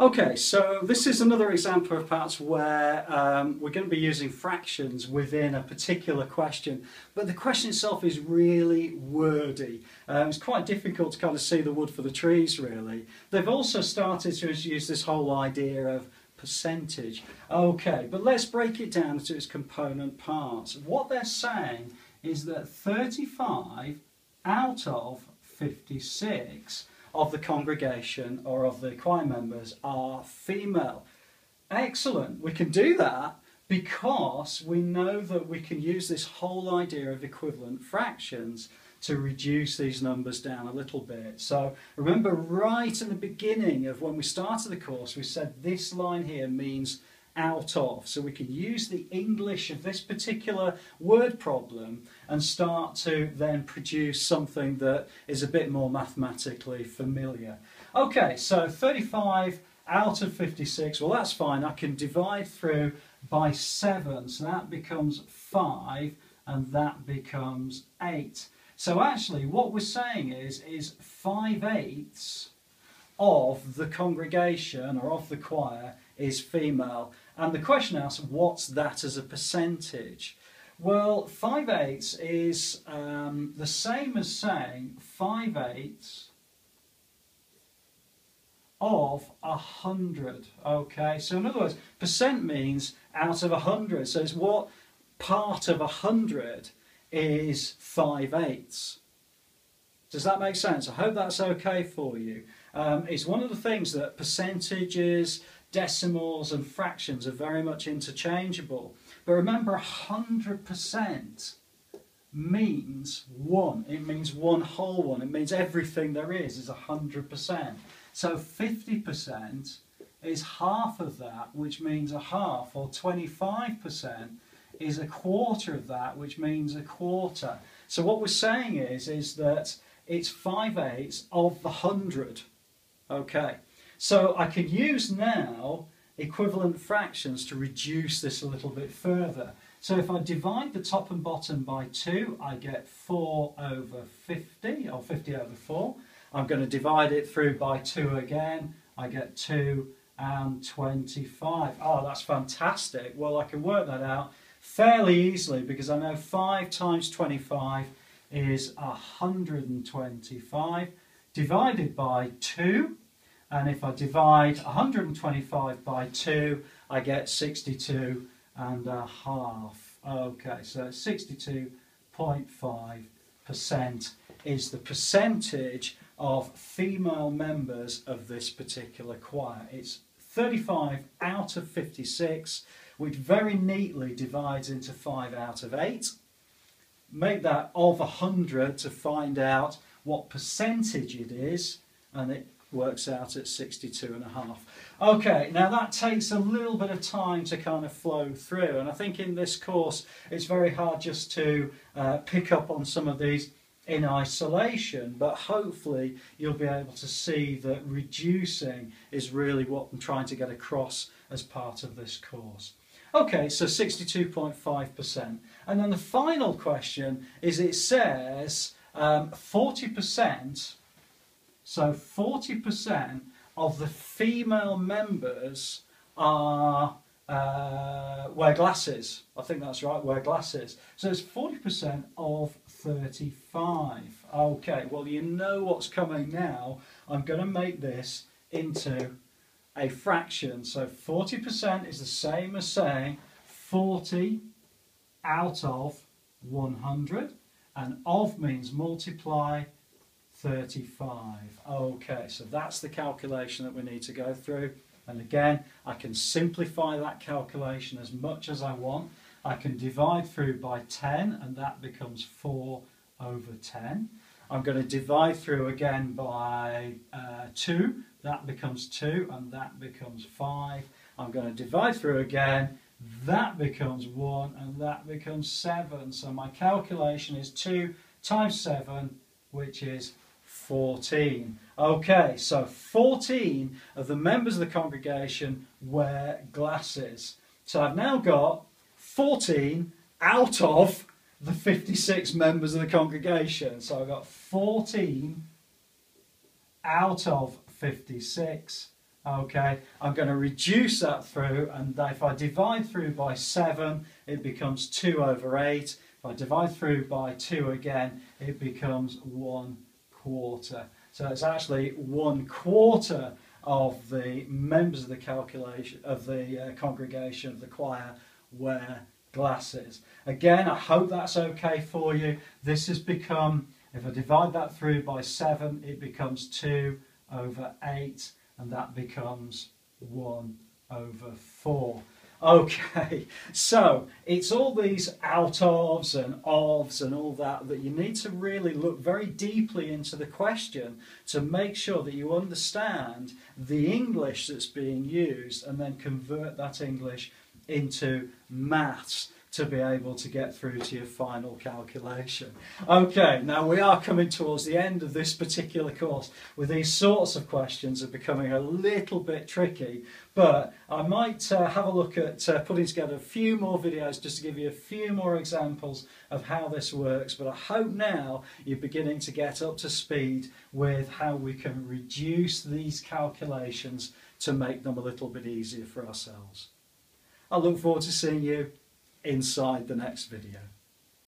Okay, so this is another example of perhaps where um, we're going to be using fractions within a particular question, but the question itself is really wordy. Uh, it's quite difficult to kind of see the wood for the trees, really. They've also started to use this whole idea of percentage. Okay, but let's break it down to its component parts. What they're saying is that 35 out of 56 of the congregation or of the choir members are female. Excellent, we can do that because we know that we can use this whole idea of equivalent fractions to reduce these numbers down a little bit. So remember right in the beginning of when we started the course we said this line here means out of. So we can use the English of this particular word problem and start to then produce something that is a bit more mathematically familiar. Okay, so 35 out of 56, well that's fine. I can divide through by 7, so that becomes 5 and that becomes 8. So actually what we're saying is, is 5 eighths of the congregation or of the choir is female. And the question asks, what's that as a percentage? Well, 5 eighths is um, the same as saying 5 eighths of a hundred. Okay, so in other words, percent means out of a hundred. So it's what part of a hundred is 5 eighths. Does that make sense? I hope that's okay for you. Um, it's one of the things that percentages, decimals and fractions are very much interchangeable. But remember, 100% means one. It means one whole one. It means everything there is is 100%. So 50% is half of that, which means a half, or 25% is a quarter of that, which means a quarter. So what we're saying is, is that it's 5 eighths of the 100. Okay. So I can use now equivalent fractions to reduce this a little bit further. So if I divide the top and bottom by 2, I get 4 over 50, or 50 over 4. I'm going to divide it through by 2 again. I get 2 and 25. Oh, that's fantastic. Well, I can work that out fairly easily because I know 5 times 25 is 125 divided by 2 and if I divide 125 by 2 I get 62 and a half. Okay, so 62.5% is the percentage of female members of this particular choir. It's 35 out of 56, which very neatly divides into 5 out of 8. Make that of 100 to find out what percentage it is, and it works out at 62 and a half. Okay, now that takes a little bit of time to kind of flow through and I think in this course it's very hard just to uh, pick up on some of these in isolation but hopefully you'll be able to see that reducing is really what I'm trying to get across as part of this course. Okay, so 62.5%. And then the final question is it says um, 40% so 40% of the female members are uh, wear glasses. I think that's right, wear glasses. So it's 40% of 35. Okay, well you know what's coming now. I'm going to make this into a fraction. So 40% is the same as saying 40 out of 100. And of means multiply 35. Okay, so that's the calculation that we need to go through. And again, I can simplify that calculation as much as I want. I can divide through by 10 and that becomes 4 over 10. I'm going to divide through again by uh, 2, that becomes 2 and that becomes 5. I'm going to divide through again, that becomes 1 and that becomes 7. So my calculation is 2 times 7 which is 14. Okay, so 14 of the members of the congregation wear glasses. So I've now got 14 out of the 56 members of the congregation. So I've got 14 out of 56 Okay, I'm going to reduce that through, and if I divide through by 7, it becomes 2 over 8. If I divide through by 2 again, it becomes 1 quarter. So it's actually 1 quarter of the members of the calculation of the uh, congregation of the choir wear glasses. Again, I hope that's okay for you. This has become, if I divide that through by 7, it becomes 2 over 8, and that becomes 1 over 4. Okay, so it's all these out ofs and ofs and all that that you need to really look very deeply into the question to make sure that you understand the English that's being used and then convert that English into maths to be able to get through to your final calculation. Okay, now we are coming towards the end of this particular course with these sorts of questions are becoming a little bit tricky, but I might uh, have a look at uh, putting together a few more videos just to give you a few more examples of how this works, but I hope now you're beginning to get up to speed with how we can reduce these calculations to make them a little bit easier for ourselves. I look forward to seeing you inside the next video.